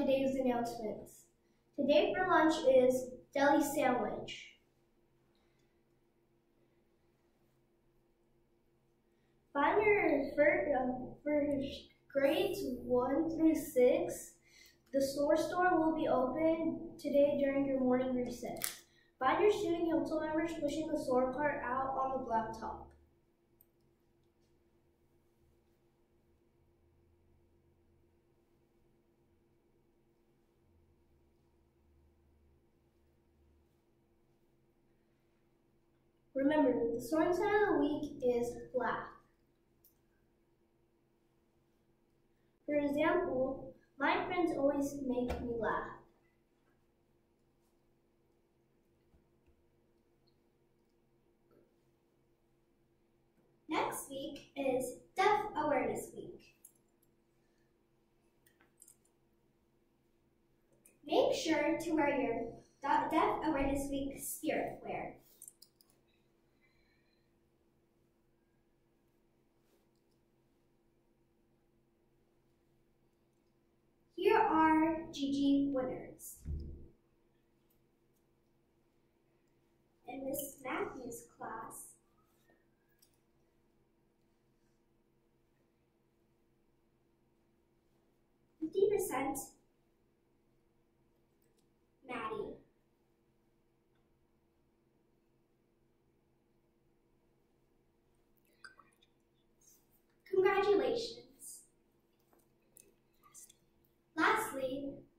announcements. Today for lunch is deli sandwich. Find your first, uh, first grades 1 through 6. The store store will be open today during your morning recess. Find your student council members pushing the store cart out on the blacktop. Remember, the sewing sign of the week is laugh. For example, my friends always make me laugh. Next week is Deaf Awareness Week. Make sure to wear your Deaf Awareness Week spirit wear. Are GG winners. In Miss Matthews' class, fifty percent Maddie. Congratulations.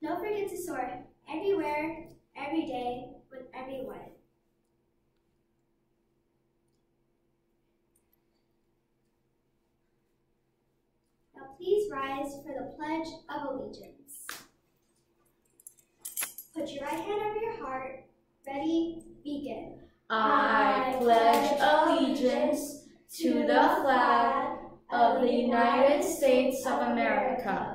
Don't forget to sort everywhere, every day, with everyone. Now please rise for the Pledge of Allegiance. Put your right hand over your heart. Ready, begin. I pledge allegiance to the flag of the United States of America